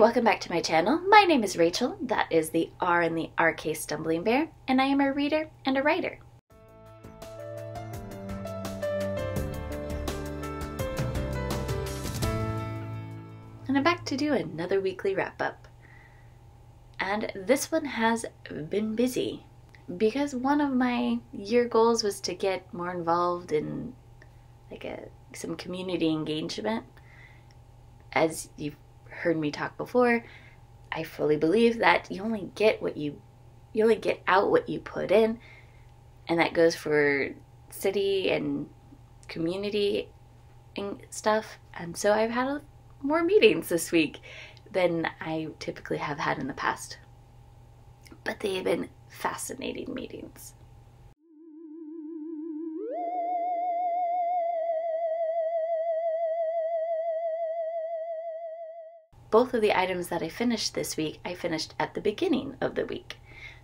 welcome back to my channel. My name is Rachel, that is the R in the RK Stumblingbear, and I am a reader and a writer. And I'm back to do another weekly wrap up. And this one has been busy because one of my year goals was to get more involved in like a some community engagement. As you've heard me talk before, I fully believe that you only get what you you only get out what you put in, and that goes for city and community and stuff. And so I've had more meetings this week than I typically have had in the past. But they have been fascinating meetings. Both of the items that I finished this week, I finished at the beginning of the week.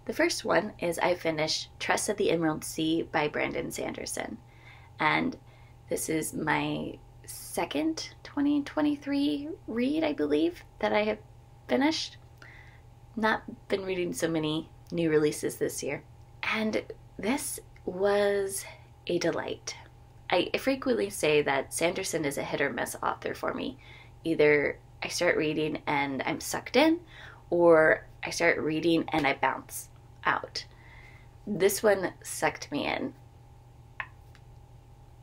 The first one is I finished Tress of the Emerald Sea by Brandon Sanderson. And this is my second 2023 read, I believe, that I have finished. Not been reading so many new releases this year. And this was a delight. I frequently say that Sanderson is a hit or miss author for me. Either I start reading and I'm sucked in, or I start reading and I bounce out. This one sucked me in.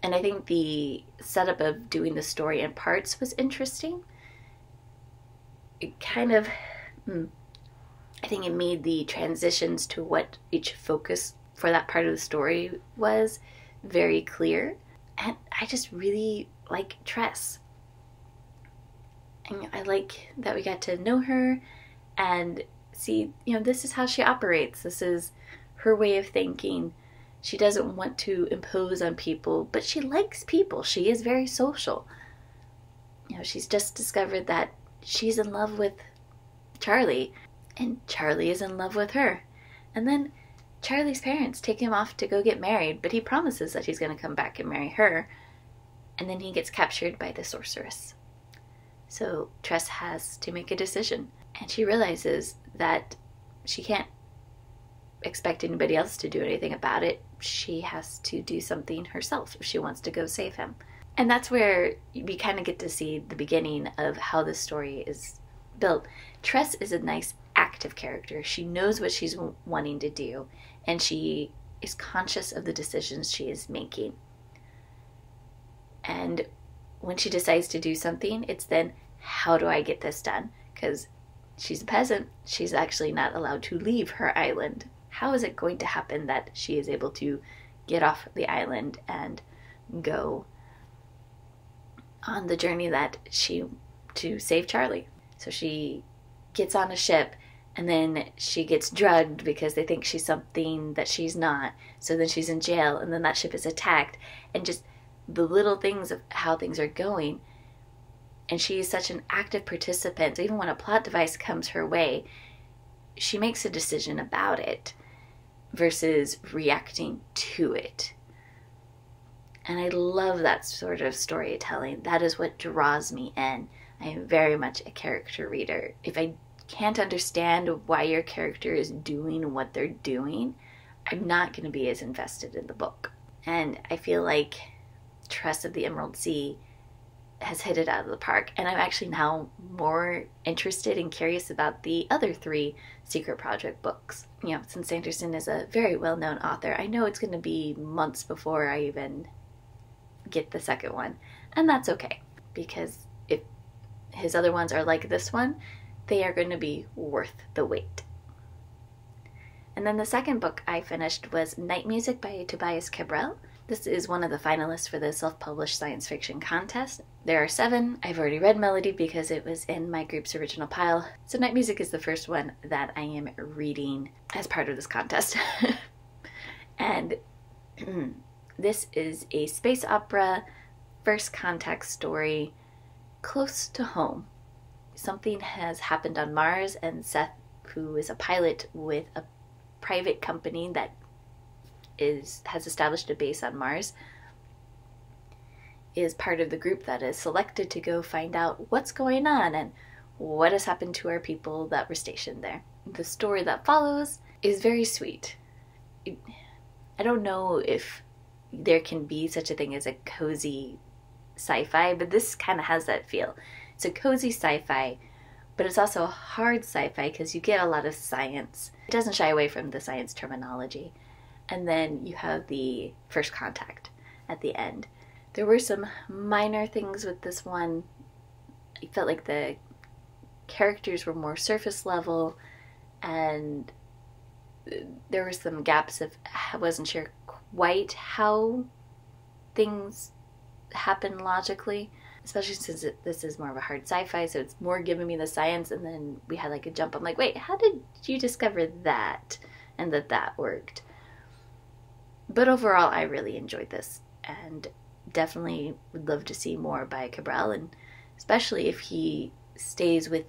And I think the setup of doing the story in parts was interesting. It kind of, hmm, I think it made the transitions to what each focus for that part of the story was very clear. And I just really like Tress. And I like that we got to know her and see, you know, this is how she operates. This is her way of thinking. She doesn't want to impose on people, but she likes people. She is very social. You know, she's just discovered that she's in love with Charlie, and Charlie is in love with her. And then Charlie's parents take him off to go get married, but he promises that he's going to come back and marry her. And then he gets captured by the sorceress. So Tress has to make a decision. And she realizes that she can't expect anybody else to do anything about it. She has to do something herself if she wants to go save him. And that's where we kind of get to see the beginning of how the story is built. Tress is a nice active character. She knows what she's wanting to do and she is conscious of the decisions she is making. And when she decides to do something, it's then how do I get this done? Because she's a peasant, she's actually not allowed to leave her island. How is it going to happen that she is able to get off the island and go on the journey that she to save Charlie? So she gets on a ship and then she gets drugged because they think she's something that she's not. So then she's in jail and then that ship is attacked and just the little things of how things are going and she is such an active participant. So even when a plot device comes her way, she makes a decision about it versus reacting to it. And I love that sort of storytelling. That is what draws me in. I am very much a character reader. If I can't understand why your character is doing what they're doing, I'm not going to be as invested in the book. And I feel like Tress of the Emerald Sea has hit it out of the park. And I'm actually now more interested and curious about the other three Secret Project books. You know, since Sanderson is a very well known author, I know it's going to be months before I even get the second one. And that's okay, because if his other ones are like this one, they are going to be worth the wait. And then the second book I finished was Night Music by Tobias Cabral. This is one of the finalists for the self published science fiction contest. There are seven. I've already read Melody because it was in my group's original pile. So, Night Music is the first one that I am reading as part of this contest. and this is a space opera, first contact story, close to home. Something has happened on Mars, and Seth, who is a pilot with a private company that is has established a base on Mars is part of the group that is selected to go find out what's going on and what has happened to our people that were stationed there. The story that follows is very sweet. I don't know if there can be such a thing as a cozy sci fi, but this kind of has that feel. It's a cozy sci fi, but it's also a hard sci fi because you get a lot of science. It doesn't shy away from the science terminology. And then you have the first contact at the end. There were some minor things with this one. I felt like the characters were more surface level and there were some gaps of I wasn't sure quite how things happen logically, especially since it, this is more of a hard sci-fi, so it's more giving me the science, and then we had like a jump. I'm like, wait, how did you discover that, and that that worked? But overall, I really enjoyed this, and definitely would love to see more by Cabral, and especially if he stays with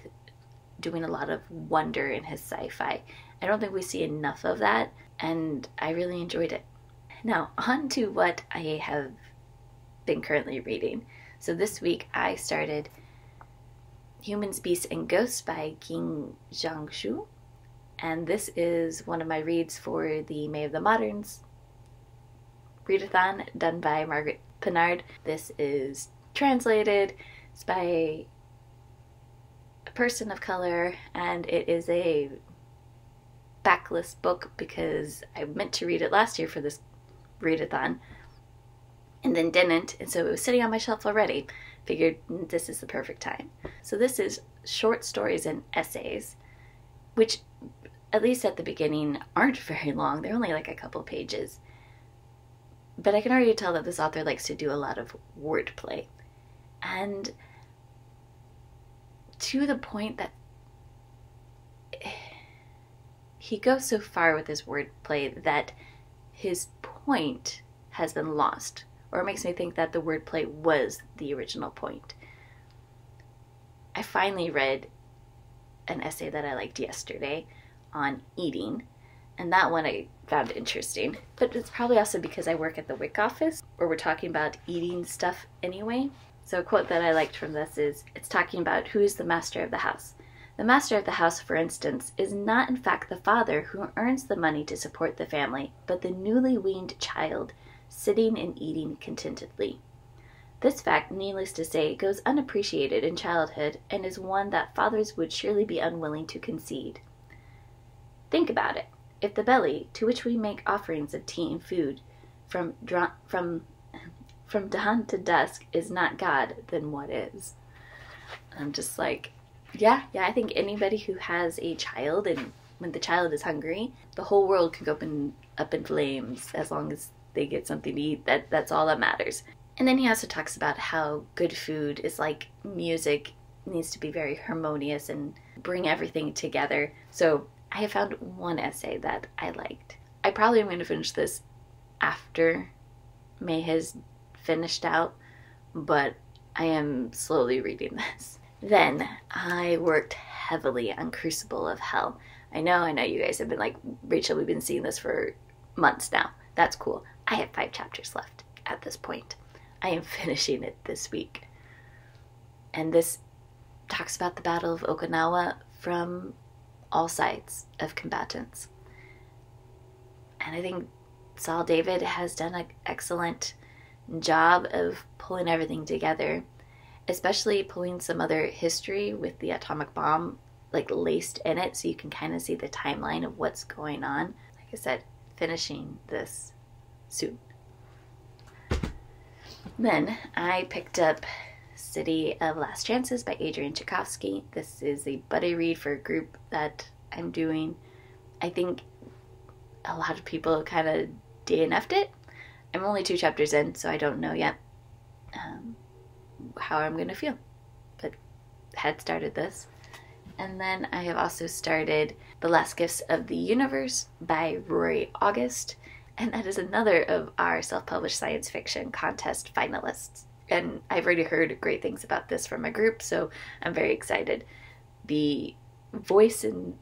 doing a lot of wonder in his sci-fi. I don't think we see enough of that, and I really enjoyed it. Now, on to what I have been currently reading. So this week I started Humans, Beasts, and Ghosts by Qian Zhongshu. And this is one of my reads for the May of the Moderns readathon done by Margaret Pinard. This is translated. It's by a person of color, and it is a backlist book because I meant to read it last year for this readathon and then didn't, and so it was sitting on my shelf already. Figured mm, this is the perfect time. So this is short stories and essays, which at least at the beginning aren't very long. They're only like a couple pages. But I can already tell that this author likes to do a lot of wordplay. And to the point that he goes so far with his wordplay that his point has been lost, or it makes me think that the wordplay was the original point. I finally read an essay that I liked yesterday on eating, and that one I found interesting. But it's probably also because I work at the WIC office, where we're talking about eating stuff anyway. So, a quote that I liked from this is it's talking about who is the master of the house. The master of the house, for instance, is not in fact the father who earns the money to support the family, but the newly weaned child, sitting and eating contentedly. This fact, needless to say, goes unappreciated in childhood and is one that fathers would surely be unwilling to concede. Think about it. If the belly, to which we make offerings of tea and food, from, from, from dawn to dusk, is not God, then what is? I'm just like, yeah, yeah, I think anybody who has a child and when the child is hungry, the whole world can go up in up in flames as long as they get something to eat. That that's all that matters. And then he also talks about how good food is like music needs to be very harmonious and bring everything together. So I have found one essay that I liked. I probably am going to finish this after May has finished out, but I am slowly reading this. Then I worked heavily on Crucible of Hell. I know, I know you guys have been like, Rachel, we've been seeing this for months now. That's cool. I have five chapters left at this point. I am finishing it this week. And this talks about the Battle of Okinawa from all sides of combatants. And I think Saul David has done an excellent job of pulling everything together especially pulling some other history with the atomic bomb like laced in it so you can kind of see the timeline of what's going on. Like I said, finishing this soon. Then I picked up City of Last Chances by Adrian Tchaikovsky. This is a buddy read for a group that I'm doing. I think a lot of people kind of DNF'd it. I'm only two chapters in, so I don't know yet. Um, how I'm going to feel. But had started this. And then I have also started The Last Gifts of the Universe by Rory August. And that is another of our self published science fiction contest finalists. And I've already heard great things about this from my group, so I'm very excited. The voice in,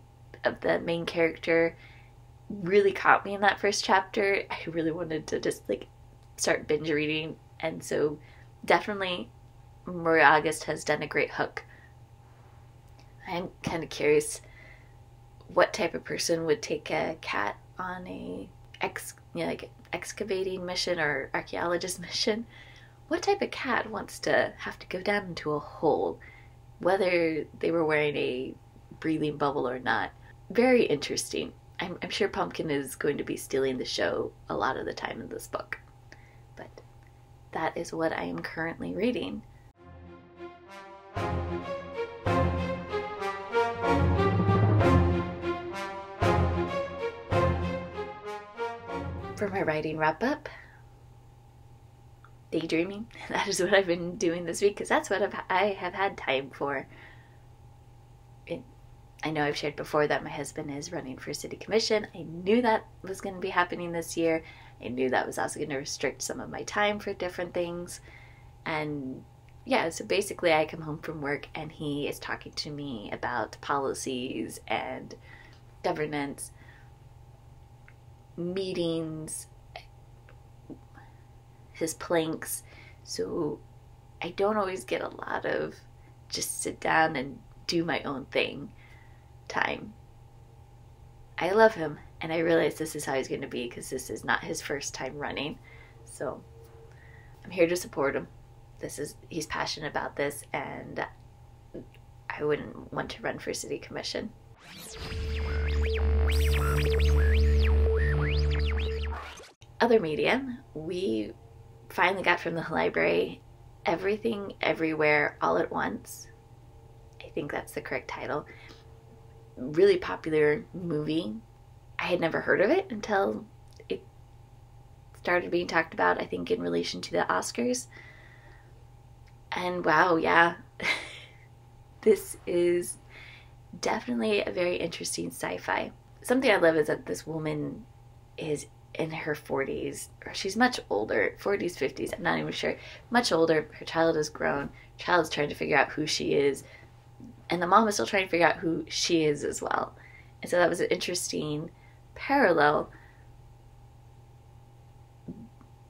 of the main character really caught me in that first chapter. I really wanted to just like start binge reading, and so definitely Rory August has done a great hook. I'm kind of curious what type of person would take a cat on a ex, you know, like excavating mission or archaeologist mission. What type of cat wants to have to go down into a hole, whether they were wearing a breathing bubble or not? Very interesting. I'm, I'm sure Pumpkin is going to be stealing the show a lot of the time in this book. But that is what I am currently reading. For my writing wrap up, daydreaming. That is what I've been doing this week because that's what I've, I have had time for. It, I know I've shared before that my husband is running for city commission. I knew that was going to be happening this year. I knew that was also going to restrict some of my time for different things. And yeah, so basically, I come home from work and he is talking to me about policies and governance, meetings, his planks. So I don't always get a lot of just sit down and do my own thing time. I love him and I realize this is how he's going to be because this is not his first time running. So I'm here to support him this is he's passionate about this and I wouldn't want to run for city commission. Other media, we finally got from the library Everything Everywhere All at Once. I think that's the correct title. Really popular movie. I had never heard of it until it started being talked about, I think, in relation to the Oscars. And wow, yeah, this is definitely a very interesting sci fi. Something I love is that this woman is in her 40s, or she's much older, 40s, 50s, I'm not even sure, much older. Her child has grown, child's trying to figure out who she is, and the mom is still trying to figure out who she is as well. And so that was an interesting parallel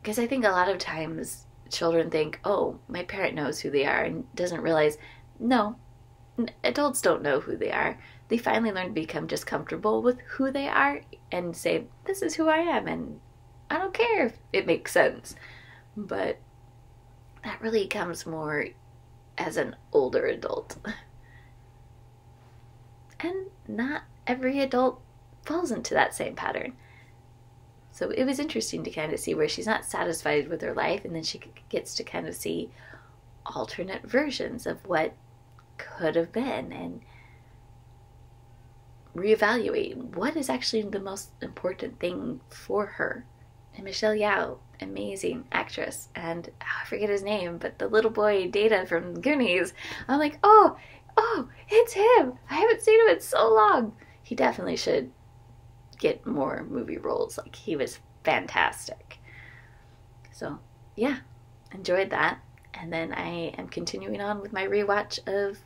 because I think a lot of times children think, oh, my parent knows who they are, and doesn't realize, no, adults don't know who they are. They finally learn to become just comfortable with who they are and say, this is who I am, and I don't care if it makes sense. But that really comes more as an older adult. And not every adult falls into that same pattern. So it was interesting to kind of see where she's not satisfied with her life, and then she gets to kind of see alternate versions of what could have been and reevaluate what is actually the most important thing for her. And Michelle Yeoh, amazing actress, and oh, I forget his name, but the little boy Data from Goonies. I'm like, oh, oh, it's him. I haven't seen him in so long. He definitely should get more movie roles. Like he was fantastic. So yeah, enjoyed that. And then I am continuing on with my rewatch of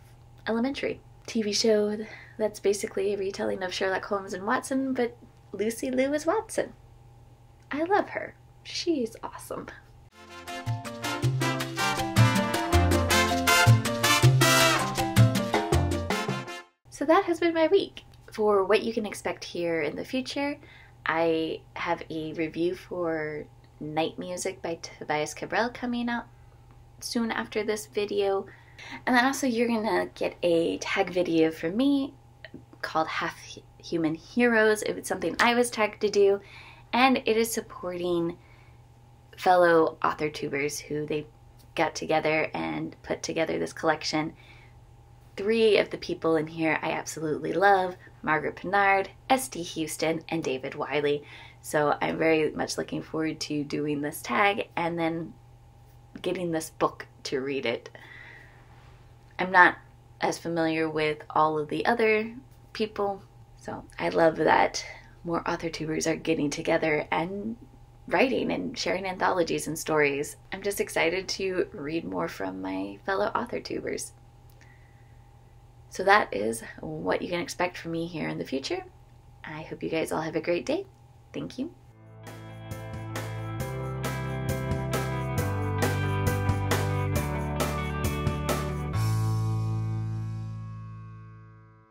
Elementary, TV show that's basically a retelling of Sherlock Holmes and Watson, but Lucy Liu is Watson. I love her. She's awesome. So that has been my week for what you can expect here in the future, I have a review for Night Music by Tobias Cabral coming out soon after this video. And then also you're gonna get a tag video from me called Half Human Heroes. It was something I was tagged to do, and it is supporting fellow author tubers who they got together and put together this collection. Three of the people in here I absolutely love. Margaret Pinard, S.D. Houston, and David Wiley. So I'm very much looking forward to doing this tag and then getting this book to read it. I'm not as familiar with all of the other people, so I love that more author tubers are getting together and writing and sharing anthologies and stories. I'm just excited to read more from my fellow author tubers. So that is what you can expect from me here in the future. I hope you guys all have a great day. Thank you.